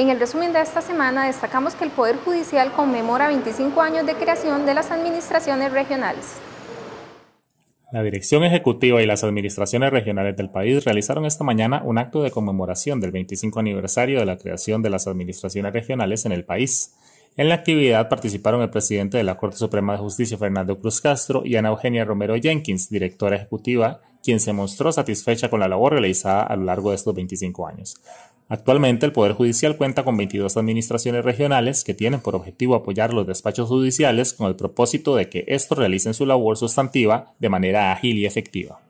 En el resumen de esta semana destacamos que el Poder Judicial conmemora 25 años de creación de las administraciones regionales. La Dirección Ejecutiva y las administraciones regionales del país realizaron esta mañana un acto de conmemoración del 25 aniversario de la creación de las administraciones regionales en el país. En la actividad participaron el presidente de la Corte Suprema de Justicia, Fernando Cruz Castro, y Ana Eugenia Romero Jenkins, directora ejecutiva, quien se mostró satisfecha con la labor realizada a lo largo de estos 25 años. Actualmente el Poder Judicial cuenta con 22 administraciones regionales que tienen por objetivo apoyar los despachos judiciales con el propósito de que estos realicen su labor sustantiva de manera ágil y efectiva.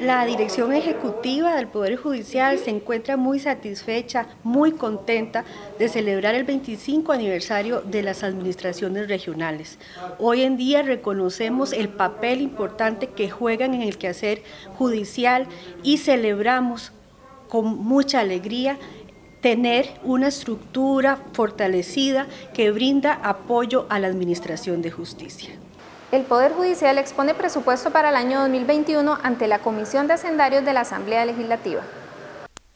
La dirección ejecutiva del Poder Judicial se encuentra muy satisfecha, muy contenta de celebrar el 25 aniversario de las administraciones regionales. Hoy en día reconocemos el papel importante que juegan en el quehacer judicial y celebramos con mucha alegría tener una estructura fortalecida que brinda apoyo a la Administración de Justicia. El Poder Judicial expone presupuesto para el año 2021 ante la Comisión de Hacendarios de la Asamblea Legislativa.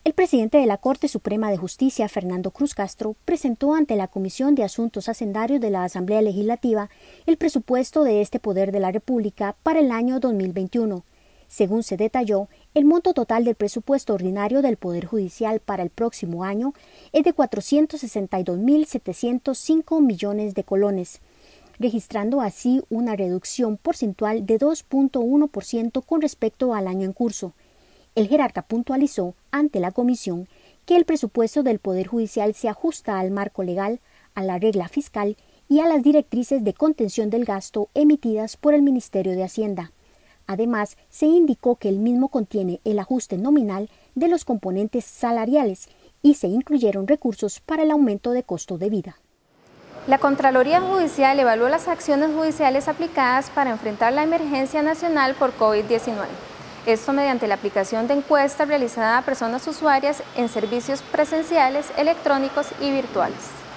El presidente de la Corte Suprema de Justicia, Fernando Cruz Castro, presentó ante la Comisión de Asuntos Hacendarios de la Asamblea Legislativa el presupuesto de este Poder de la República para el año 2021. Según se detalló, el monto total del presupuesto ordinario del Poder Judicial para el próximo año es de 462.705 millones de colones, registrando así una reducción porcentual de 2.1% con respecto al año en curso. El jerarca puntualizó ante la comisión que el presupuesto del Poder Judicial se ajusta al marco legal, a la regla fiscal y a las directrices de contención del gasto emitidas por el Ministerio de Hacienda. Además, se indicó que el mismo contiene el ajuste nominal de los componentes salariales y se incluyeron recursos para el aumento de costo de vida. La Contraloría Judicial evaluó las acciones judiciales aplicadas para enfrentar la emergencia nacional por COVID-19. Esto mediante la aplicación de encuestas realizada a personas usuarias en servicios presenciales, electrónicos y virtuales.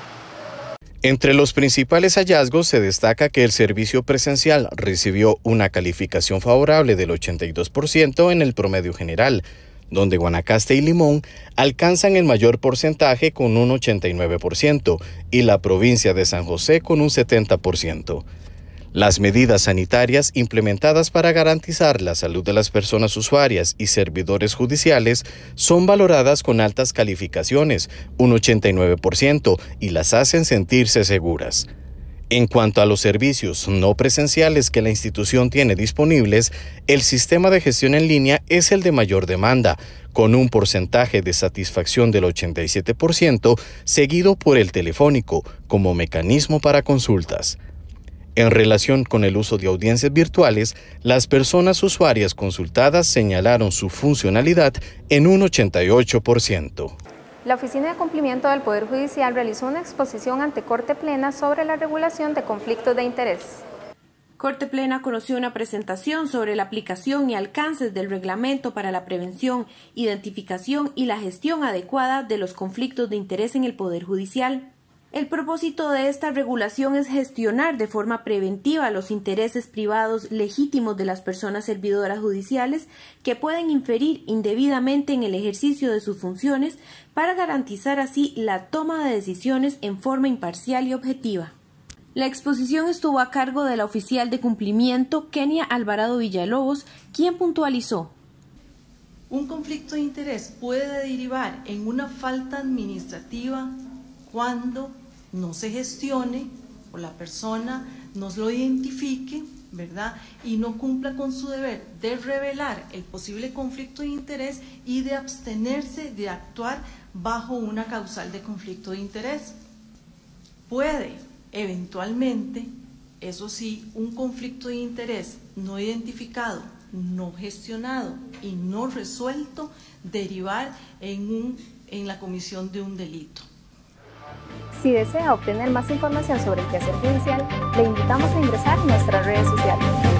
Entre los principales hallazgos se destaca que el servicio presencial recibió una calificación favorable del 82% en el promedio general, donde Guanacaste y Limón alcanzan el mayor porcentaje con un 89% y la provincia de San José con un 70%. Las medidas sanitarias implementadas para garantizar la salud de las personas usuarias y servidores judiciales son valoradas con altas calificaciones, un 89%, y las hacen sentirse seguras. En cuanto a los servicios no presenciales que la institución tiene disponibles, el sistema de gestión en línea es el de mayor demanda, con un porcentaje de satisfacción del 87%, seguido por el telefónico como mecanismo para consultas. En relación con el uso de audiencias virtuales, las personas usuarias consultadas señalaron su funcionalidad en un 88%. La Oficina de Cumplimiento del Poder Judicial realizó una exposición ante Corte Plena sobre la regulación de conflictos de interés. Corte Plena conoció una presentación sobre la aplicación y alcances del reglamento para la prevención, identificación y la gestión adecuada de los conflictos de interés en el Poder Judicial. El propósito de esta regulación es gestionar de forma preventiva los intereses privados legítimos de las personas servidoras judiciales que pueden inferir indebidamente en el ejercicio de sus funciones para garantizar así la toma de decisiones en forma imparcial y objetiva. La exposición estuvo a cargo de la oficial de cumplimiento Kenia Alvarado Villalobos, quien puntualizó un conflicto de interés puede derivar en una falta administrativa cuando no se gestione o la persona nos lo identifique, ¿verdad? Y no cumpla con su deber de revelar el posible conflicto de interés y de abstenerse de actuar bajo una causal de conflicto de interés. Puede, eventualmente, eso sí, un conflicto de interés no identificado, no gestionado y no resuelto derivar en, un, en la comisión de un delito. Si desea obtener más información sobre el quehacer judicial, le invitamos a ingresar a nuestras redes sociales.